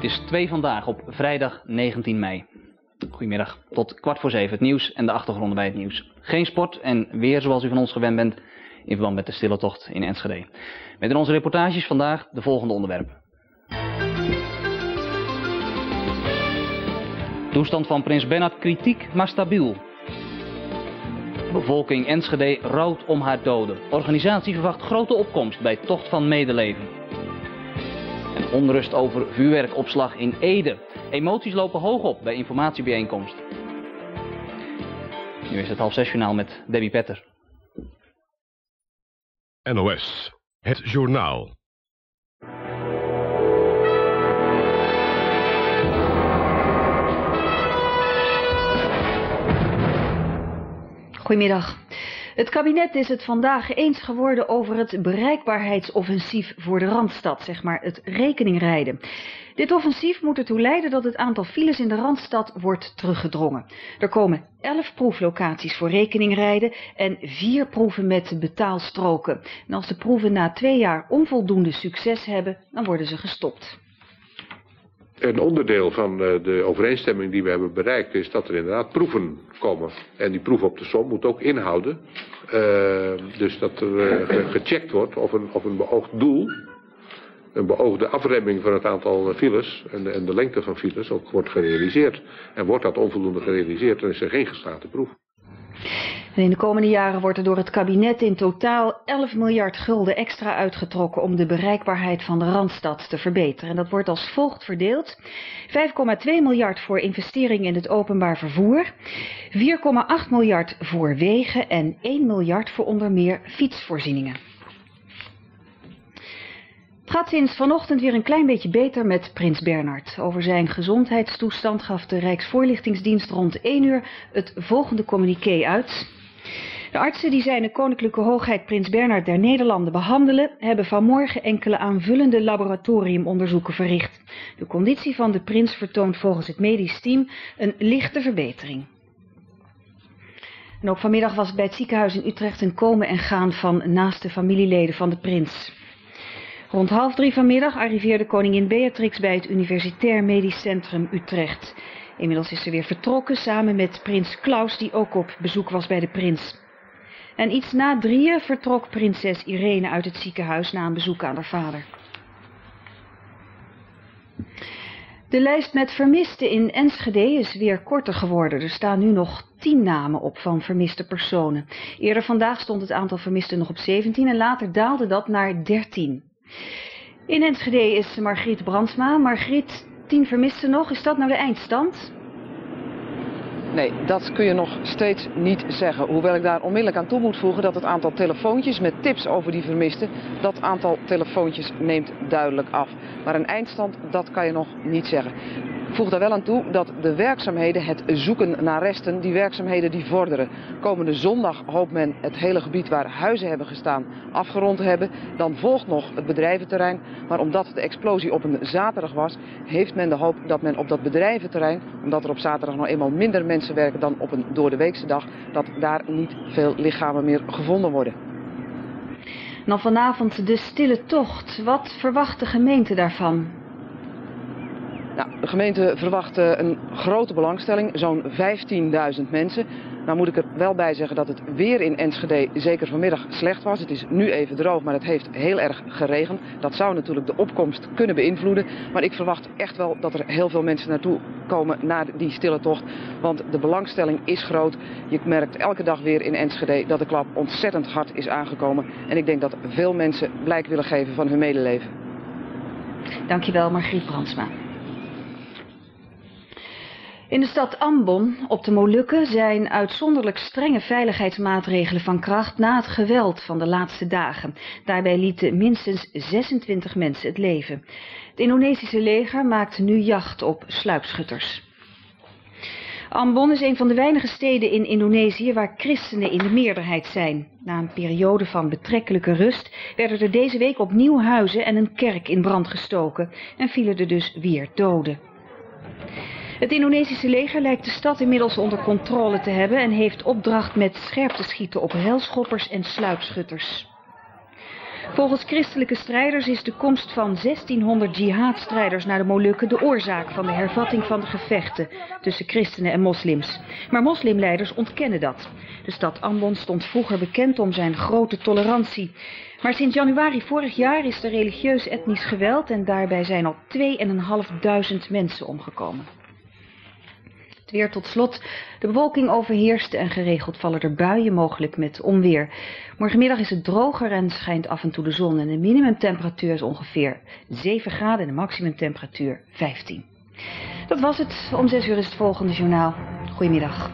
Dit is twee vandaag op vrijdag 19 mei. Goedemiddag, tot kwart voor zeven het nieuws en de achtergronden bij het nieuws. Geen sport en weer zoals u van ons gewend bent in verband met de stille tocht in Enschede. Met in onze reportages vandaag de volgende onderwerpen. Toestand van prins Bernhard kritiek, maar stabiel. Bevolking Enschede rouwt om haar doden. Organisatie verwacht grote opkomst bij tocht van medeleven. Onrust over vuurwerkopslag in Ede. Emoties lopen hoog op bij informatiebijeenkomst. Nu is het half zes journaal met Debbie Petter. NOS, het journaal. Goedemiddag. Het kabinet is het vandaag eens geworden over het bereikbaarheidsoffensief voor de Randstad, zeg maar het rekeningrijden. Dit offensief moet ertoe leiden dat het aantal files in de Randstad wordt teruggedrongen. Er komen elf proeflocaties voor rekeningrijden en vier proeven met betaalstroken. En als de proeven na twee jaar onvoldoende succes hebben, dan worden ze gestopt. Een onderdeel van eh, de overeenstemming die we hebben bereikt is dat er inderdaad proeven komen. En die proef op de som moet ook inhouden. Uh, dus dat er uh, gecheckt wordt of een, of een beoogd doel, een beoogde afremming van het aantal files en de, en de lengte van files ook wordt gerealiseerd. En wordt dat onvoldoende gerealiseerd, dan is er geen geslaagde proef. In de komende jaren wordt er door het kabinet in totaal 11 miljard gulden extra uitgetrokken om de bereikbaarheid van de Randstad te verbeteren. En dat wordt als volgt verdeeld. 5,2 miljard voor investeringen in het openbaar vervoer, 4,8 miljard voor wegen en 1 miljard voor onder meer fietsvoorzieningen. Het gaat sinds vanochtend weer een klein beetje beter met prins Bernhard. Over zijn gezondheidstoestand gaf de Rijksvoorlichtingsdienst rond 1 uur het volgende communiqué uit. De artsen die zijn koninklijke hoogheid prins Bernhard der Nederlanden behandelen, hebben vanmorgen enkele aanvullende laboratoriumonderzoeken verricht. De conditie van de prins vertoont volgens het medisch team een lichte verbetering. En ook vanmiddag was bij het ziekenhuis in Utrecht een komen en gaan van naaste familieleden van de prins. Rond half drie vanmiddag arriveerde koningin Beatrix bij het Universitair Medisch Centrum Utrecht. Inmiddels is ze weer vertrokken samen met prins Klaus, die ook op bezoek was bij de prins. En iets na drieën vertrok prinses Irene uit het ziekenhuis na een bezoek aan haar vader. De lijst met vermisten in Enschede is weer korter geworden. Er staan nu nog tien namen op van vermiste personen. Eerder vandaag stond het aantal vermisten nog op 17 en later daalde dat naar 13. In Enschede is Margriet Brandsma. Margriet, tien vermisten nog. Is dat nou de eindstand? Nee, dat kun je nog steeds niet zeggen. Hoewel ik daar onmiddellijk aan toe moet voegen dat het aantal telefoontjes met tips over die vermisten, dat aantal telefoontjes neemt duidelijk af. Maar een eindstand, dat kan je nog niet zeggen. Voeg daar wel aan toe dat de werkzaamheden, het zoeken naar resten, die werkzaamheden die vorderen. Komende zondag hoopt men het hele gebied waar huizen hebben gestaan afgerond te hebben. Dan volgt nog het bedrijventerrein. Maar omdat de explosie op een zaterdag was, heeft men de hoop dat men op dat bedrijventerrein, omdat er op zaterdag nog eenmaal minder mensen werken dan op een door de weekse dag, dat daar niet veel lichamen meer gevonden worden. Dan vanavond de stille tocht. Wat verwacht de gemeente daarvan? Nou, de gemeente verwacht een grote belangstelling, zo'n 15.000 mensen. Nou moet ik er wel bij zeggen dat het weer in Enschede zeker vanmiddag slecht was. Het is nu even droog, maar het heeft heel erg geregend. Dat zou natuurlijk de opkomst kunnen beïnvloeden. Maar ik verwacht echt wel dat er heel veel mensen naartoe komen naar die stille tocht. Want de belangstelling is groot. Je merkt elke dag weer in Enschede dat de klap ontzettend hard is aangekomen. En ik denk dat veel mensen blijk willen geven van hun medeleven. Dankjewel Margriet Brandsma. In de stad Ambon op de Molukken zijn uitzonderlijk strenge veiligheidsmaatregelen van kracht na het geweld van de laatste dagen. Daarbij lieten minstens 26 mensen het leven. Het Indonesische leger maakt nu jacht op sluipschutters. Ambon is een van de weinige steden in Indonesië waar christenen in de meerderheid zijn. Na een periode van betrekkelijke rust werden er deze week opnieuw huizen en een kerk in brand gestoken en vielen er dus weer doden. Het Indonesische leger lijkt de stad inmiddels onder controle te hebben en heeft opdracht met scherp te schieten op helschoppers en sluipschutters. Volgens christelijke strijders is de komst van 1600 jihadstrijders naar de Molukken de oorzaak van de hervatting van de gevechten tussen christenen en moslims. Maar moslimleiders ontkennen dat. De stad Ambon stond vroeger bekend om zijn grote tolerantie. Maar sinds januari vorig jaar is er religieus etnisch geweld en daarbij zijn al 2.500 mensen omgekomen. Weer tot slot. De bewolking overheerst en geregeld vallen er buien, mogelijk met onweer. Morgenmiddag is het droger en schijnt af en toe de zon. En de minimumtemperatuur is ongeveer 7 graden en de maximumtemperatuur 15. Dat was het. Om 6 uur is het volgende journaal. Goedemiddag.